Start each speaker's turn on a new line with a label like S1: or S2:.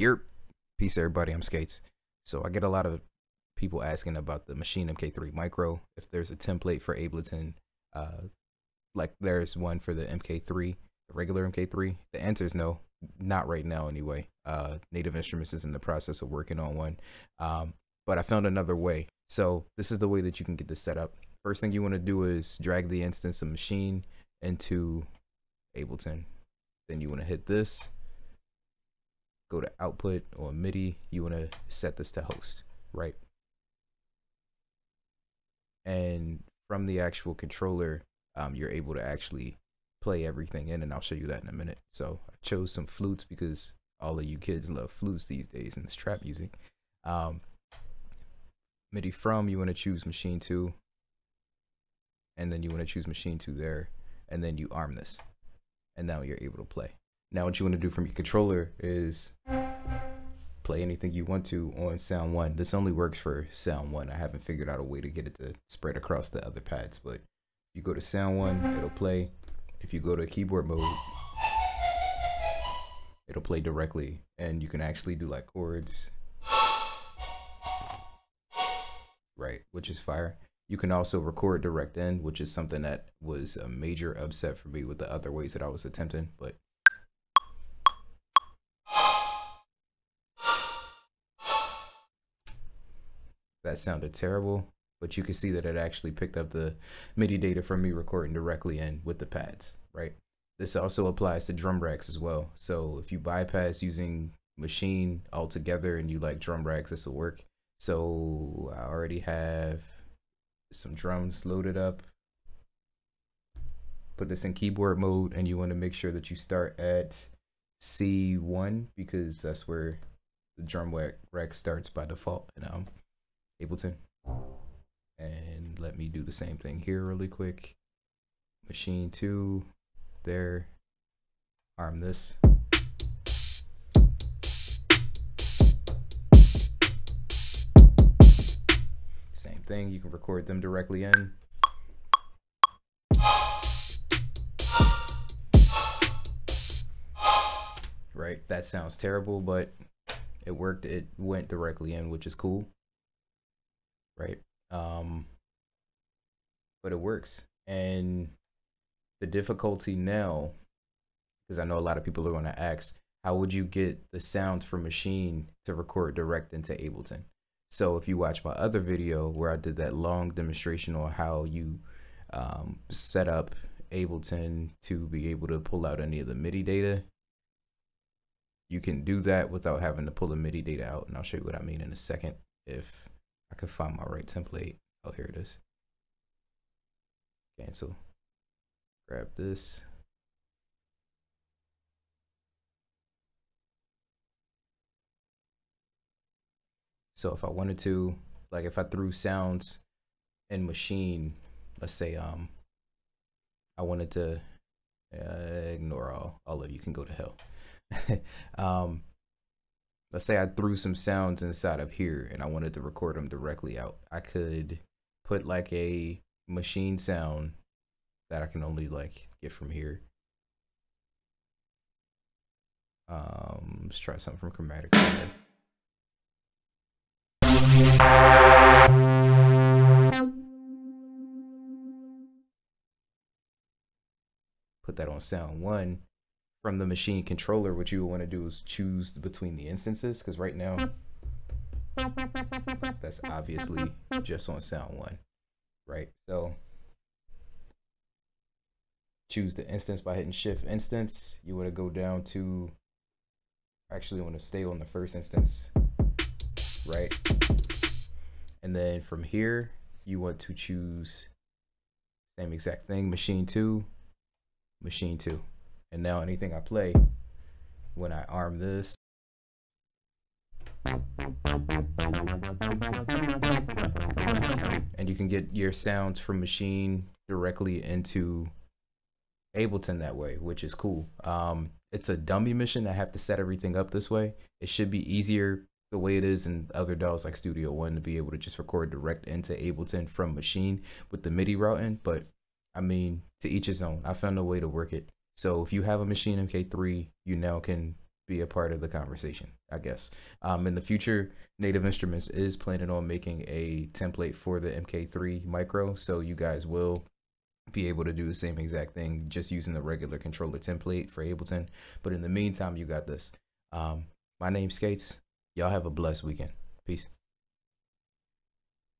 S1: Yerp. Peace, everybody. I'm Skates. So I get a lot of people asking about the Maschine MK3 Mikro. If there's a template for Ableton, uh, like there's one for the MK3, the regular MK3. The answer is no, not right now anyway. Uh, Native Instruments is in the process of working on one, um, but I found another way. So this is the way that you can get this set up. First thing you want to do is drag the instance of Maschine into Ableton. Then you want to hit this, go to output or MIDI. You want to set this to host, right? And from the actual controller, um, you're able to actually play everything in, and I'll show you that in a minute. So I chose some flutes because all of you kids love flutes these days in this trap music. Um, MIDI from, you want to choose Maschine 2, and then you want to choose Maschine 2 there, and then you arm this, and now you're able to play. Now what you want to do from your controller is play anything you want to on sound one. This only works for sound one. I haven't figured out a way to get it to spread across the other pads, but you go to sound one, it'll play. If you go to keyboard mode, it'll play directly and you can actually do like chords. Right, which is fire. You can also record direct in, which is something that was a major upset for me with the other ways that I was attempting, but that sounded terrible, but you can see that it actually picked up the MIDI data from me recording directly in with the pads, right? This also applies to drum racks as well. So if you bypass using Maschine altogether and you like drum racks, this will work. So I already have some drums loaded up. Put this in keyboard mode and you want to make sure that you start at C1 because that's where the drum rack, starts by default. And um, Ableton. And let me do the same thing here really quick. Maschine 2, there. Arm this. Same thing, you can record them directly in. Right, that sounds terrible, but it worked. It went directly in, which is cool right? Um, but it works. And the difficulty now, because I know a lot of people are going to ask, how would you get the sounds from Maschine to record direct into Ableton? So if you watch my other video where I did that long demonstration on how you um, set up Ableton to be able to pull out any of the MIDI data, you can do that without having to pull the MIDI data out. And I'll show you what I mean in a second if I can find my right template. Oh, here it is. Cancel. Grab this. So if I wanted to, like if I threw sounds in Maschine, let's say um I wanted to uh, ignore all all of you can go to hell. um let's say I threw some sounds inside of here and I wanted to record them directly out. I could put like a Maschine sound that I can only like get from here. Um, let's try something from Chromatic. Put that on sound one from the Maschine controller, what you want to do is choose between the instances because right now that's obviously just on sound one, right? So choose the instance by hitting shift instance. You want to go down to, actually want to stay on the first instance, right? And then from here, you want to choose same exact thing, Maschine two, Maschine two. And now anything I play, when I arm this, and you can get your sounds from Maschine directly into Ableton that way, which is cool. Um, it's a dummy mission. I have to set everything up this way. It should be easier the way it is in other DAWs like Studio One to be able to just record direct into Ableton from Maschine with the MIDI routing. But I mean, to each his own. I found a way to work it. So if you have a Maschine MK3, you now can be a part of the conversation, I guess. Um, in the future, Native Instruments is planning on making a template for the MK3 Mikro, so you guys will be able to do the same exact thing just using the regular controller template for Ableton. But in the meantime, you got this. Um, my name's Skates. Y'all have a blessed weekend. Peace.